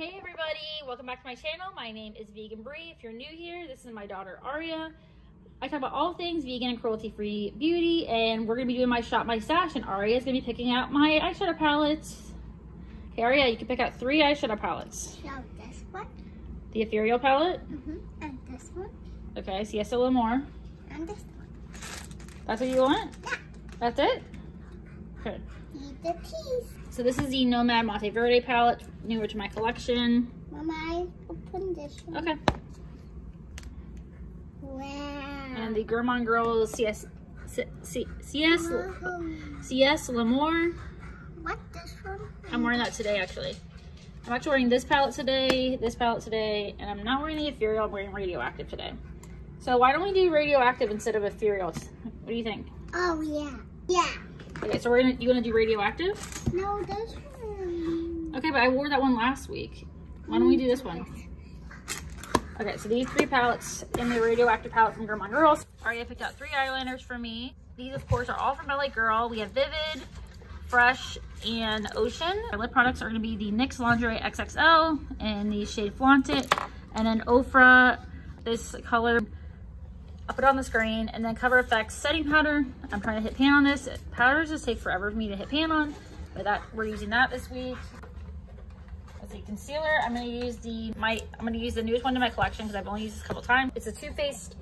Hey everybody, welcome back to my channel. My name is Vegan Bri. If you're new here, this is my daughter Aria. I talk about all things vegan and cruelty-free beauty, and we're gonna be doing my shop, my stash, and Aria is gonna be picking out my eyeshadow palettes. Okay, Aria, you can pick out three eyeshadow palettes. So this one, The Ethereal palette. mm-hmm. and this one, Okay, Siesta L'Amour. and this one. That's what you want? Yeah. That's it? Okay. Eat the teas. So this is the Nomad Monteverde palette, newer to my collection. Mama, I open this one. Okay. Wow. And the Gourmande Girls CS, C, C, CS. CS L'Amour. What this one? I'm wearing that today, actually. I'm actually wearing this palette today, this palette today, and I'm not wearing the Ethereal, I'm wearing Radioactive today. So why don't we do Radioactive instead of Ethereal? What do you think? Oh yeah. Yeah. Okay, so we're gonna, you gonna do Radioactive? No, this one. Okay, but I wore that one last week. Why don't we do this one? Okay, so these three palettes in the Radioactive palette from Gourmande Girls. Already I picked out three eyeliners for me. These, of course, are all from LA Girl. We have Vivid, Fresh, and Ocean. Our lip products are going to be the NYX Lingerie XXL and the shade Flaunt It. And then Ofra, this color. I'll put it on the screen. And then Cover FX setting powder. I'm trying to hit pan on this. Powders just take forever for me to hit pan on. But that we're using that this week. As a concealer, I'm gonna use the my I'm gonna use the newest one in my collection because I've only used this a couple times. It's a Too Faced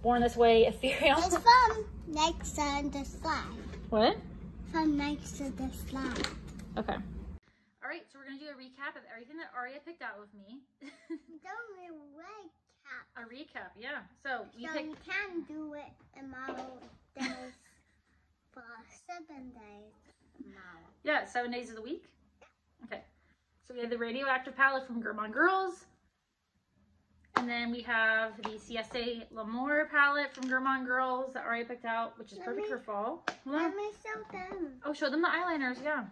Born This Way Ethereal. It's from next to the slide. What? From next to the slide. Okay. All right, so we're gonna do a recap of everything that Aria picked out with me. Don't really cap. A recap, yeah. So we So you can do it tomorrow days for seven days tomorrow. Yeah, seven days of the week. Okay. So we have the radioactive palette from Gourmande Girls. And then we have the CSA L'Amour palette from Gourmande Girls that Aria picked out, which is Let perfect me- for fall. Let me show them. Oh, show them the eyeliners, yeah.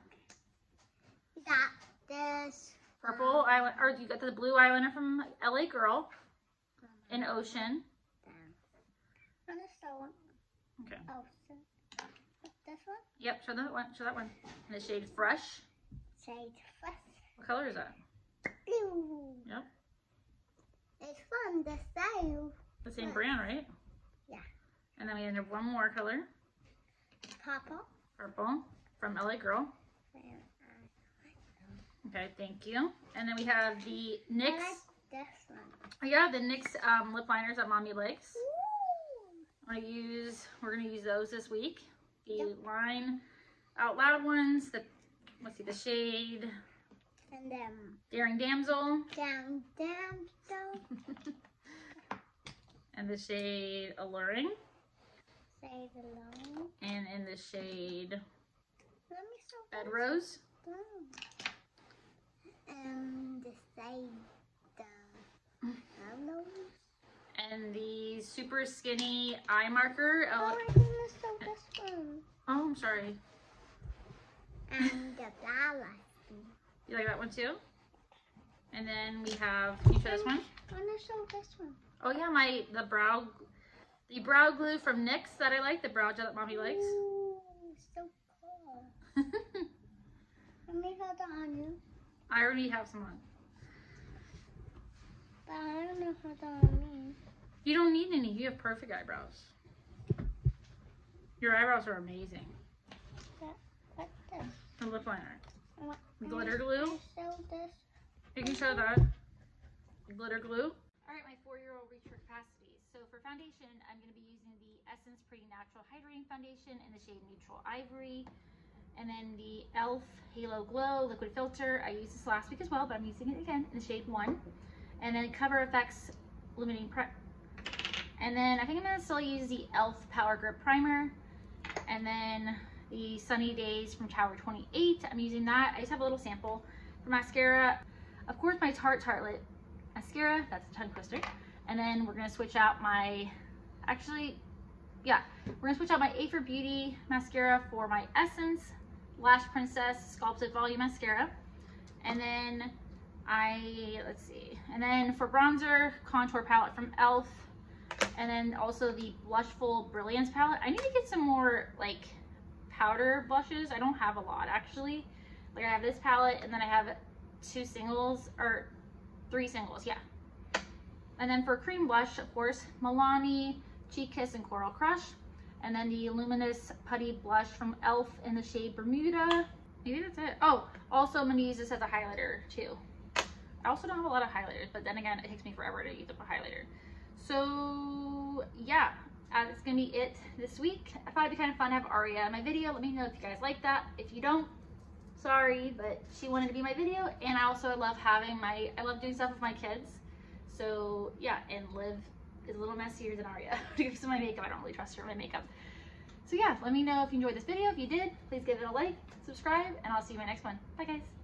We got this. Purple eyeliner, or you got the blue eyeliner from LA Girl in Ocean. One. Okay. Oh, so this one. Yep, show that one. Show that one. In the shade Fresh. Shade fresh What color is that? blue. Yep. It's from the sale. The same brand, right? Yeah. And then we have one more color, Purple. purple, from LA Girl. Okay, thank you. And then we have the NYX. This one. Yeah, the NYX um, lip liners that mommy likes. Ooh. I use. We're gonna use those this week. The Yep. line out loud ones. The let's see, the shade And then Daring Damsel down, down, down. and the shade Alluring, Shade alone. and in the shade Let me Bed Rose. And the shade and the super skinny eye marker. Oh, I didn't show this one. oh I'm sorry. And the flower. You like that one too? And then we have. Can you show this one? I want to show this one. Oh yeah, my the brow, the brow glue from NYX that I like. The brow gel that mommy likes. Ooh, so cool. Let me hold it on you. I already have some on. But I don't know how to on me. You don't need any. You have perfect eyebrows. Your eyebrows are amazing. What's this? The lip liner. What? Glitter glue. You can show that. Glitter glue. All right, my four-year-old reach her capacity. So for foundation, I'm going to be using the Essence Pretty Natural Hydrating Foundation in the shade Neutral Ivory. And then the e.l.f. Halo Glow Liquid Filter. I used this last week as well, but I'm using it again in the shade 1. And then Cover FX Limiting Prep. And then I think I'm to still use the e.l.f. Power Grip Primer. And then the Sunny Days from Tower 28. I'm using that. I just have a little sample for mascara. Of course, my Tarte Tartelette mascara. That's a tongue twister. And then we're gonna switch out my, actually, yeah, we're gonna switch out my A for Beauty mascara for my Essence Lash Princess Sculpted Volume Mascara. And then I, let's see, and then for bronzer, contour palette from e.l.f. And then also the Blushful Brilliance palette. I need to get some more like powder blushes. I don't have a lot actually. Like I have this palette and then I have two singles or three singles, yeah. And then for cream blush, of course, Milani, Cheek Kiss, and Coral Crush. And then the Luminous Putty Blush from e.l.f. in the shade Bermuda. Maybe that's it. Oh, also I'm gonna use this as a highlighter too. I also don't have a lot of highlighters, but then again, it takes me forever to use up a highlighter. So yeah, uh, that's gonna be it this week. I thought it'd be kind of fun to have Aria in my video. Let me know if you guys like that. If you don't, sorry, but she wanted to be my video. And I also love having my, I love doing stuff with my kids. So yeah, and Liv is a little messier than Aria. Because of my makeup, I don't really trust her with my makeup. So yeah, let me know if you enjoyed this video. If you did, please give it a like, subscribe, and I'll see you in my next one. Bye guys.